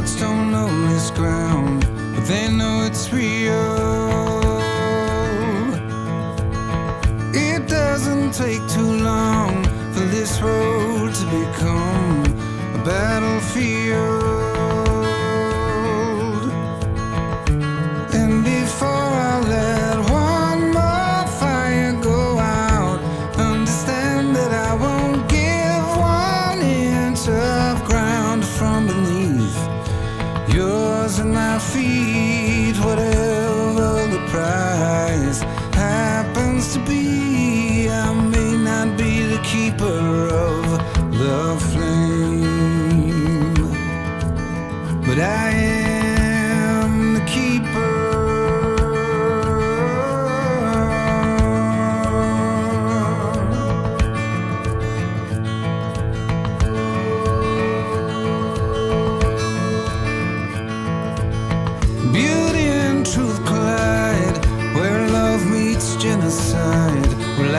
boots don't know this ground, but they know it's real. It doesn't take too long for this road to become a battlefield. To be. I may not be the keeper of the flame, but I am the keeper. Beauty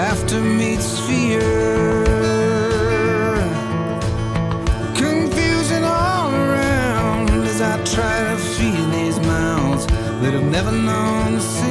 laughter meets fear. Confusion all around as I try to feed these mouths that have never known singing.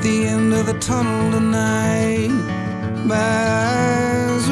At the end of the tunnel tonight. My eyes